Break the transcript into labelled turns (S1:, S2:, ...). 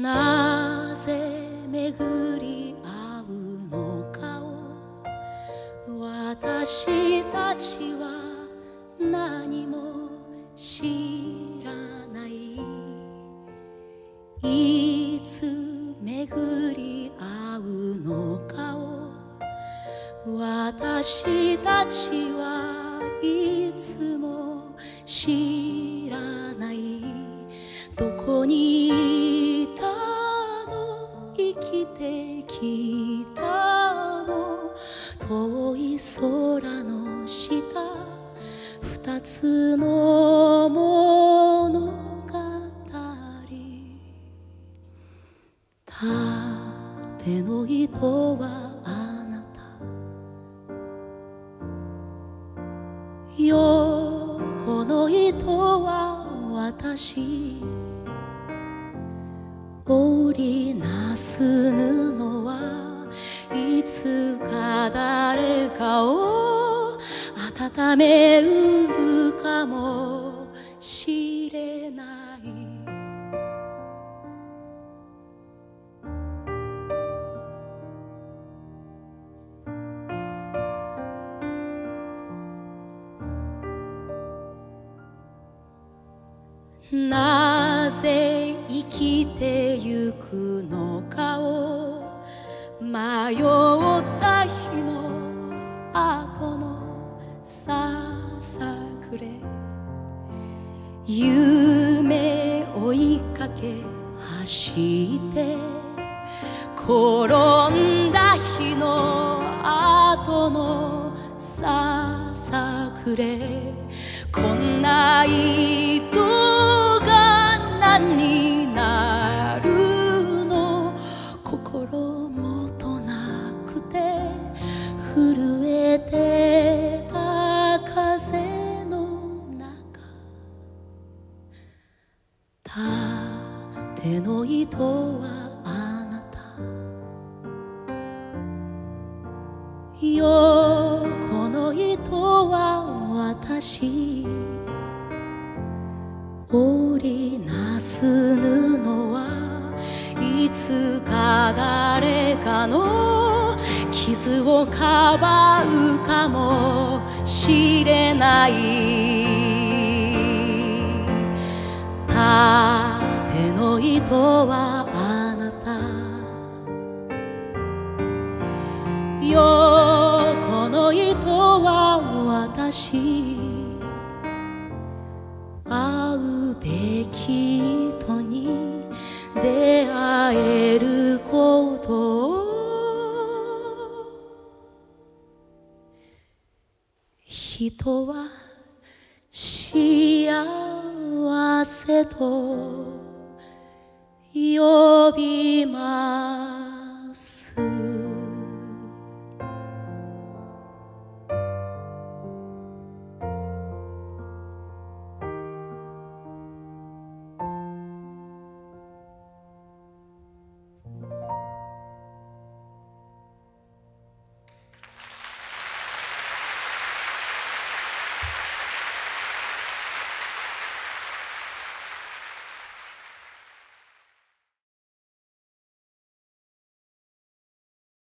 S1: なぜ巡り合うのかを。私たちは何も知らない。いつ巡り合うのかを。私たちはいつも知らない。てきたの。遠い空の下。二つの物語。縦の糸はあなた。横の糸は私。織りなす布はいつか誰かを温めうるかもしれない。なきてゆくのかを迷った日の後のささくれ。夢追いかけ走って転んだ日の後のささくれ。こんな縦の糸はあなた。横の糸は私。織りなす布はいつか誰かの傷をかばうかもしれない。縦の糸はあなた。横の糸は私。会うべき人に出会えること。人は幸せと呼びます